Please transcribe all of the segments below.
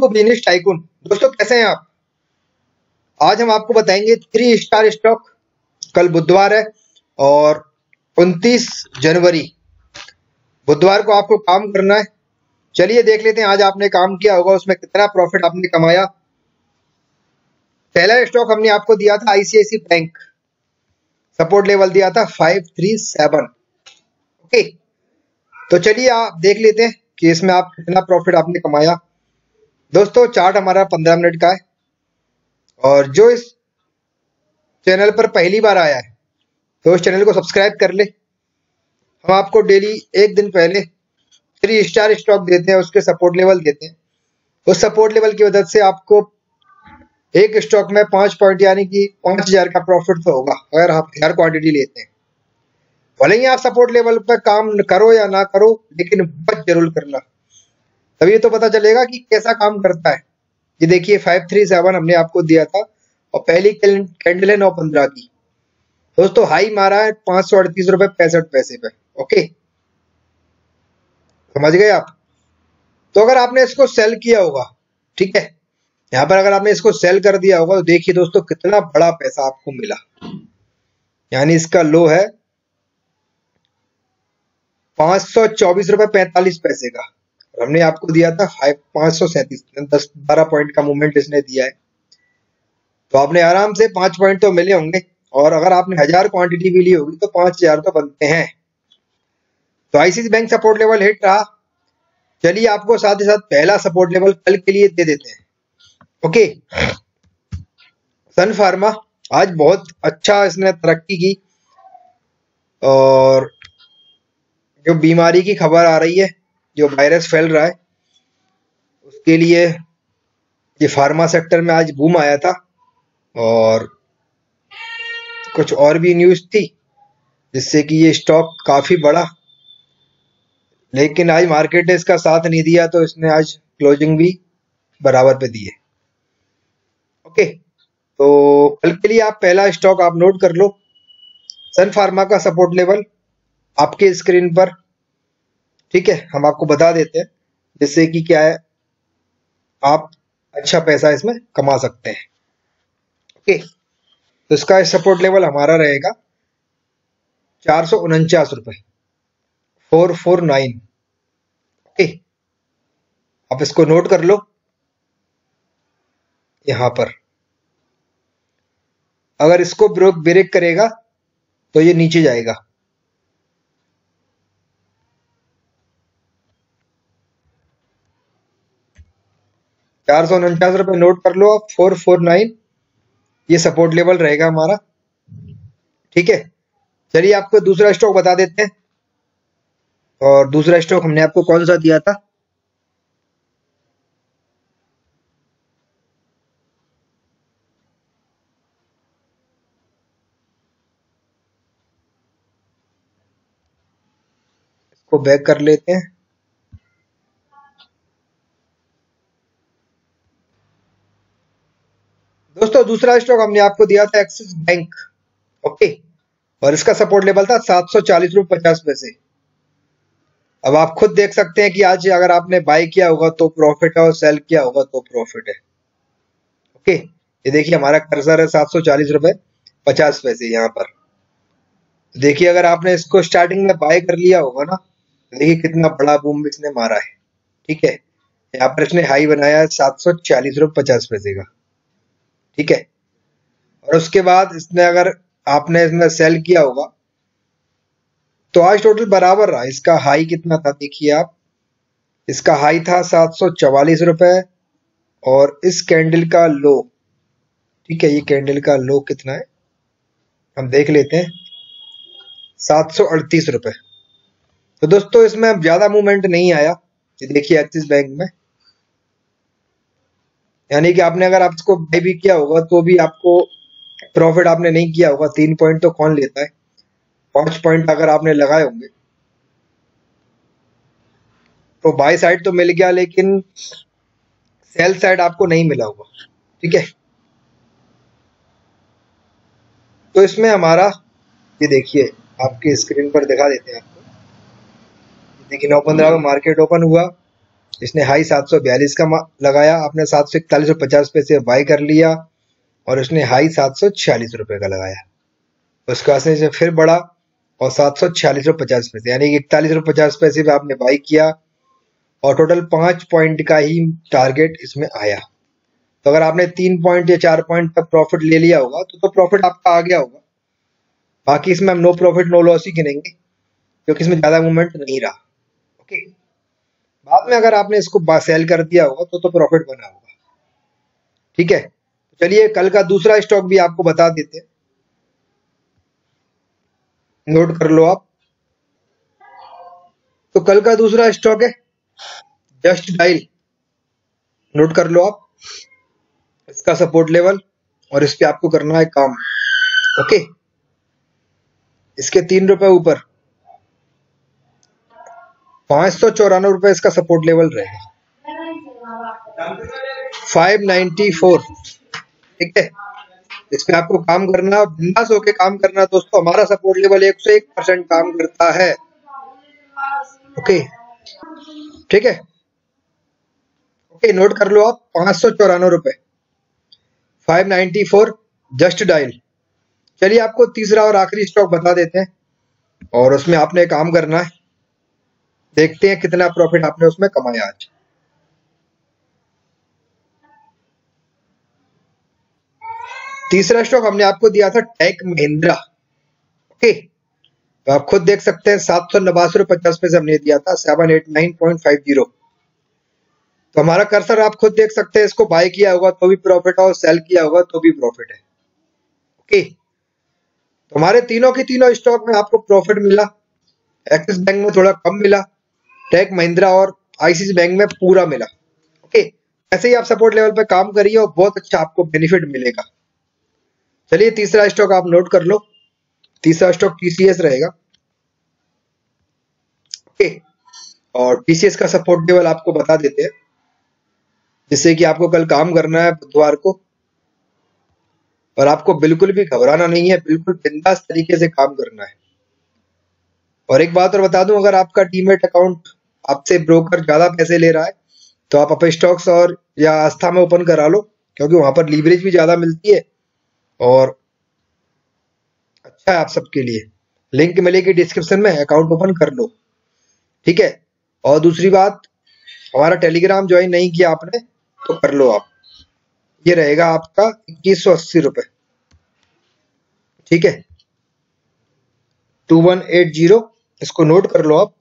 To business tycoon दोस्तों, कैसे हैं आप? आज हम आपको बताएँगे थ्री स्टार स्टॉक कल बुधवार है और 29 जनवरी। बुधवार को आपको काम करना है। चलिए देख लेते हैं, आज आपने काम किया होगा, उसमें कितना प्रॉफिट आपने कमाया। पहला स्टॉक हमने आपको दिया था आईसीआईसी बैंक सपोर्ट लेवल दिया था फाइव थ्री सेवन ओके तो चलिए आप देख लेते हैं कि इसमें आप कितना प्रॉफिट आपने कमाया। दोस्तों, चार्ट हमारा पंद्रह मिनट का है। और जो इस चैनल पर पहली बार आया है तो इस चैनल को सब्सक्राइब कर ले। हम आपको डेली एक दिन पहले थ्री स्टार स्टॉक देते हैं, उसके सपोर्ट लेवल देते हैं। उस सपोर्ट लेवल की मदद से आपको एक स्टॉक में पाँच पॉइंट यानी कि पाँच हज़ार का प्रॉफिट तो होगा, अगर आप हज़ार क्वांटिटी लेते हैं। भले ही आप सपोर्ट लेवल पर काम करो या ना करो, लेकिन बच ज़रूर करना। तभी तो पता चलेगा कि कैसा काम करता है। ये देखिए फाइव थ्री सेवन हमने आपको दिया था, और पहली कैंडल है नौ पंद्रह की। दोस्तों, हाई मारा है पाँच सौ अड़तीस रुपए पैंसठ पैसे पे, ओके? समझ गए आप? तो अगर आपने इसको सेल किया होगा, ठीक है? यहाँ पर अगर आपने इसको सेल कर दिया होगा तो देखिए दोस्तों, कितना बड़ा पैसा आपको मिला। यानी इसका लो है पाँच सौ चौबीस रुपए पैंतालीस पैसे का। हमने आपको दिया था पाँच सौ सैंतीस दस, बारह पॉइंट का मूवमेंट इसने दिया है। तो आपने आराम से पाँच पॉइंट तो मिले होंगे, और अगर आपने हज़ार क्वांटिटी भी ली होगी तो पाँच हज़ार तो बनते हैं। तो ICC bank support level hit रहा। चलिए आपको साथ ही साथ पहला सपोर्ट लेवल कल के लिए दे देते हैं। ओके सन फार्मा आज बहुत अच्छा इसने तरक्की की, और जो बीमारी की खबर आ रही है जो वायरस फैल रहा है, उसके लिए ये फार्मा सेक्टर में आज बूम आया था और कुछ और भी न्यूज़ थी, जिससे कि ये स्टॉक काफ़ी बढ़ा। लेकिन आज मार्केट ने इसका साथ नहीं दिया तो इसने आज क्लोजिंग भी बराबर पे दी है ओके तो कल के लिए आप पहला स्टॉक आप नोट कर लो। सन फार्मा का सपोर्ट लेवल आपके स्क्रीन पर ठीक है, हम आपको बता देते हैं, जिससे कि क्या है, आप अच्छा पैसा इसमें कमा सकते हैं। ओके तो इसका सपोर्ट लेवल हमारा रहेगा चार सौ उनचास रुपए फोर फोर नाइन ओके आप इसको नोट कर लो, यहाँ पर। अगर इसको ब्रोक ब्रेक करेगा तो ये नीचे जाएगा। चार सौ उनचास रुपए नोट कर लो आप फोर फोर नाइन ये सपोर्ट लेवल रहेगा हमारा। ठीक है? चलिए, आपको दूसरा स्टॉक बता देते हैं। और दूसरा स्टॉक हमने आपको कौन सा दिया था? इसको बैक कर लेते हैं। दोस्तों दूसरा स्टॉक हमने आपको दिया था एक्सिस बैंक, ओके? और इसका सपोर्ट लेवल था सात सौ चालीस रुपए पचास पैसे। अब आप खुद देख सकते हैं कि आज अगर आपने बाय किया होगा तो प्रॉफिट है और सेल किया होगा तो प्रॉफिट है। ओके? ये देखिए हमारा कर्सर है सात सौ चालीस रुपए पचास पैसे यहाँ पर। देखिए अगर आपने इसको स्टार्टिंग में बाय कर लिया होगा ना देखिए कितना बड़ा बूम इसने मारा है। ठीक है? यहाँ पर इसने हाई बनाया है सात सौ चालीस रुपए पचास पैसे का। ठीक है? और उसके बाद इसने अगर आपने इसमें सेल किया होगा तो आज टोटल बराबर रहा। इसका हाई कितना था देखिए आप। इसका हाई था सात सौ चवालीस रुपए और इस कैंडल का लो ठीक है, ये कैंडल का लो कितना है? हम देख लेते हैं। सात सौ अड़तीस रुपए। तो दोस्तों, इसमें ज़्यादा मूवमेंट नहीं आया। ये देखिए एक्सिस बैंक में। यानी कि आपने अगर आपको बाई भी किया होगा तो भी आपको प्रॉफिट आपने नहीं किया होगा। तीन पॉइंट तो कौन लेता है? पाँच पॉइंट अगर आपने लगाए होंगे। तो बाय साइड तो मिल गया, लेकिन सेल साइड आपको नहीं मिला होगा। ठीक है? तो इसमें हमारा, ये देखिए, आपके स्क्रीन पर दिखा देते हैं आपको। देखिए, नौ पंद्रह में मार्केट ओपन हुआ। इसने हाई सात सौ बयालीस का लगाया, आपने सात सौ इकतालीस और पचास पैसे बाई कर लिया, और उसने हाई सात सौ का लगाया। उसके बाद से फिर बढ़ा, और सात सौ छियालीस रुपये पचास पैसे, यानी कि इकतालीस रुपये पचास पैसे पे आपने बाई किया, और टोटल पाँच पॉइंट का ही टारगेट इसमें आया। तो अगर आपने तीन पॉइंट या चार पॉइंट तक प्रॉफिट ले लिया होगा तो तो प्रॉफिट आपका आ गया होगा। बाकी इसमें हम नो प्रॉफिट नो लॉस ही गिनेंगे, क्योंकि इसमें ज़्यादा मूवमेंट नहीं रहा। ओके बाद में अगर आपने इसको सेल कर दिया होगा तो तो प्रॉफिट बना होगा। ठीक है? चलिए, कल का दूसरा स्टॉक भी आपको बता देते नोट कर लो आप। तो कल का दूसरा स्टॉक है। जस्ट डाइल नोट कर लो आप। इसका सपोर्ट लेवल और इस पे आपको करना है काम। ओके इसके तीन रुपए ऊपर। पाँच सौ चौरानवे रुपए इसका सपोर्ट लेवल रहेगा। फाइव नाइन्टी फोर ठीक है? इस पे आपको काम करना, बिंदास होके काम करना, दोस्तों, हमारा सपोर्ट लेवल एक सौ एक परसेंट काम करता है। ओके ठीक है? ओके नोट कर लो आप, पाँच सौ चौरानवे रुपए। Five ninety four just dial चलिए आपको तीसरा और आखिरी स्टॉक बता देते हैं, और उसमें आपने काम करना है। देखते हैं कितना प्रॉफिट आपने उसमें कमाया आज। तीसरा स्टॉक हमने आपको दिया था टेक महिंद्रा। ओके तो आप खुद देख सकते हैं, सात सौ नवासी रुपए पचास पैसे हमने दिया था seven eight nine point five zero तो हमारा कर्सर आप खुद देख सकते हैं, इसको बाय किया होगा तो भी प्रॉफिट है और सेल किया होगा तो भी प्रॉफिट है। ओके तो हमारे तीनों के तीनों स्टॉक में आपको प्रॉफिट मिला। एक्सिस बैंक में थोड़ा कम मिला। टेक महिंद्रा और आईसीसी बैंक में पूरा मिला। ओके ऐसे ही आप सपोर्ट लेवल पे काम करिए और बहुत अच्छा आपको बेनिफिट मिलेगा। चलिए, तीसरा स्टॉक आप नोट कर लो। तीसरा स्टॉक टीसीएस रहेगा। ओके और टीसीएस का सपोर्ट लेवल आपको बता देते हैं। जिससे कि आपको कल काम करना है बुधवार को। और आपको बिल्कुल भी घबराना नहीं है, बिल्कुल बिंदास तरीके से काम करना है। और एक बात और बता दूँ, अगर आपका डीमेट अकाउंट आपसे ब्रोकर ज़्यादा पैसे ले रहा है तो आप अपने स्टॉक्स और, या आस्था में ओपन करा लो, क्योंकि वहाँ पर लीवरेज भी ज़्यादा मिलती है। और अच्छा है आप सबके लिए। लिंक मिलेगी डिस्क्रिप्शन में अकाउंट ओपन कर लो। ठीक है? और दूसरी बात, हमारा टेलीग्राम ज्वाइन नहीं किया आपने तो कर लो आप। ये रहेगा आपका इक्कीस सौ अस्सी रुपए। ठीक है? टू वन एट ज़ीरो इसको नोट कर लो आप।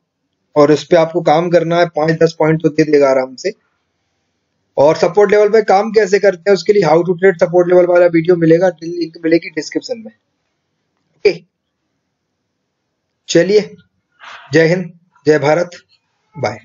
और इस पर आपको काम करना है, पाँच, दस पॉइंट तो दे देगा आराम से। और सपोर्ट लेवल पे काम कैसे करते हैं, उसके लिए how to trade support level वाला वीडियो मिलेगा लिंक मिलेगी डिस्क्रिप्शन में। ओके चलिए, जय हिंद, जय भारत बाय